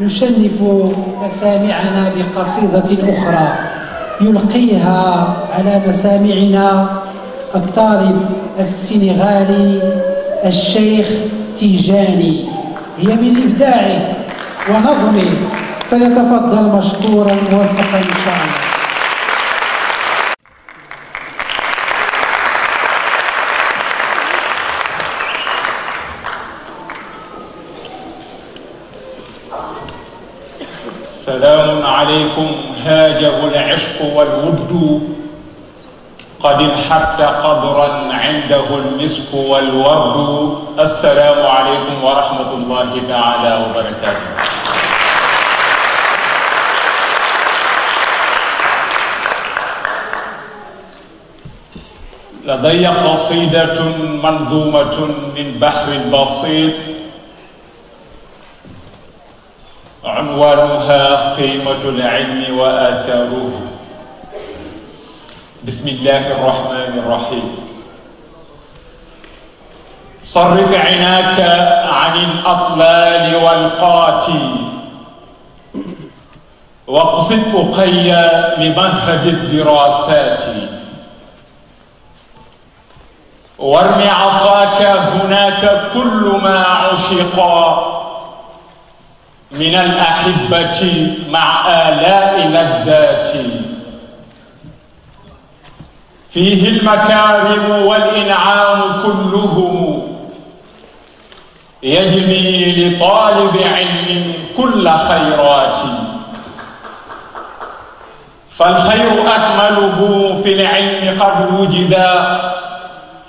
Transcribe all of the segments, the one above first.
نشنف مسامعنا بقصيدة أخرى يلقيها على مسامعنا الطالب السنغالي الشيخ تيجاني. هي من إبداعه ونظمه فليتفضل مشكورا موفقا إن شاء الله. سلام عليكم هاجه العشق والود. قد انحت قدرا عنده المسك والورد. السلام عليكم ورحمة الله تعالى وبركاته. لدي قصيدة منظومة من بحر بسيط. عنوانها قيمة العلم وآثاره. بسم الله الرحمن الرحيم. صرف عيناك عن الأطلال والقاتي واقصد أقي لمنهج الدراسات. وارم عصاك هناك كل ما عشقا. من الأحبة مع آلاء لذات. فيه المكارم والإنعام كلهم. يجني لطالب علم كل خيرات. فالخير أكمله في العلم قد وجدا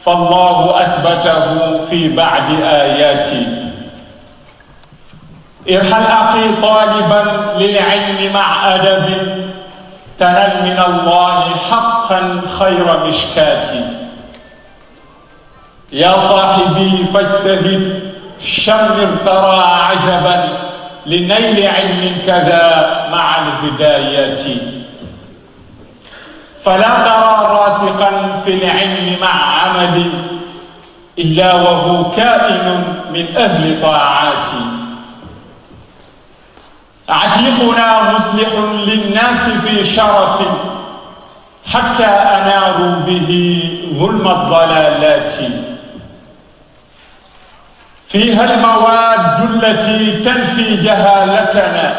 فالله أثبته في بعد آياته ارحل أخي طالبا للعلم مع أدب تنل من الله حقا خير مشكات يا صاحبي فاجتهد. شمر ترى عجبا. لنيل علم كذا مع الهدايات. فلا ترى راسخا في العلم مع عمل إلا وهو كائن من أهل طاعاتي. عتيقنا مصلح للناس في شرف حتى أناروا به ظلم الضلالات. فيها المواد التي تنفي جهالتنا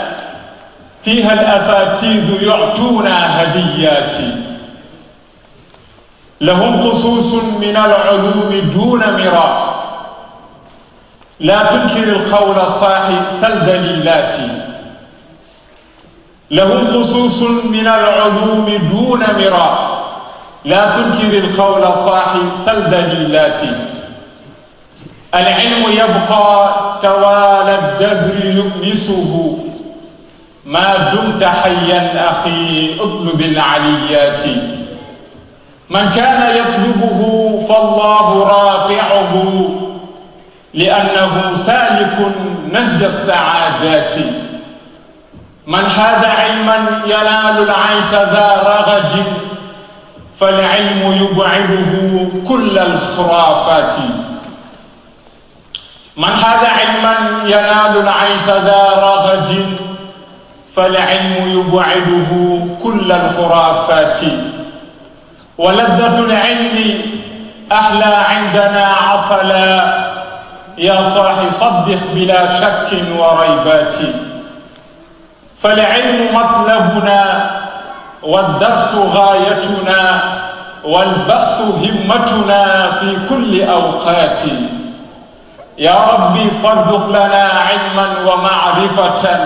فيها الأساتذ يعطونا هديات. لهم خصوص من العلوم دون مراء لا تنكر القول الصاحي سل دليلاتي لهم خصوص من العلوم دون مراء. لا تنكر القول الصاحي سل دليلاتي. العلم يبقى توالى الدهر يؤنسه. ما دمت حيا أخي أطلب العليات. من كان يطلبه فالله رافعه لأنه سالك نهج السعادات. من حاز علما ينال العيش ذا رغد فالعلم يبعده كل الخرافات. من حاز علما ينال العيش ذا رغد فالعلم يبعده كل الخرافات. ولذة العلم أحلى عندنا عسلا يا صاحي صدق بلا شك وريبات. فالعلم مطلبنا والدرس غايتنا والبحث همتنا في كل أوقات. يا ربي فارزق لنا علما ومعرفة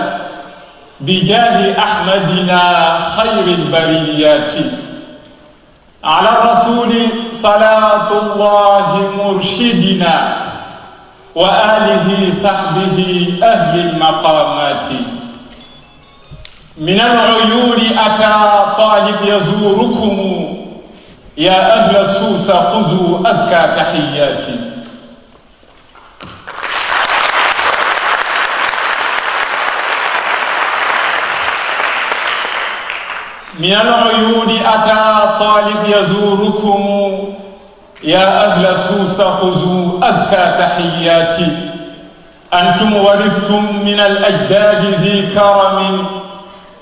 بجاه أحمدنا خير البريات. على الرسول صلاة الله مرشدنا وآله صحبه أهل المقامات. من العيون أتى طالب يزوركم. يا أهل سوس خذوا أزكى تحياتي. من العيون أتى طالب يزوركم. يا أهل سوس خذوا أزكى تحياتي. أنتم ورثتم من الأجداد ذي كرم.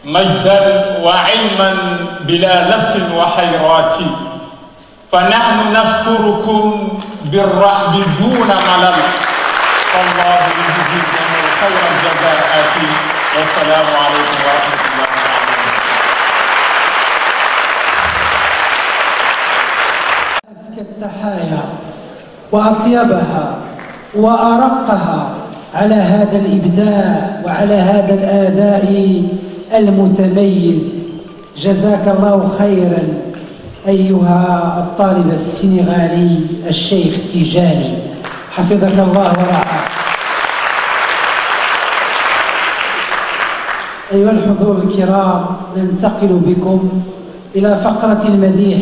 مجدا وعلما بلا لبس وحيرات. فنحن نشكركم بالرحب دون ملل. فالله يجزيكم خير الجزاءات والسلام عليكم ورحمة الله أزكى التحايا وأطيبها وأرقها على هذا الإبداع وعلى هذا الآداء المتميز. جزاك الله خيرا أيها الطالب السنغالي الشيخ تيجاني. حفظك الله ورعاك. أيها الحضور الكرام ننتقل بكم إلى فقرة المديح.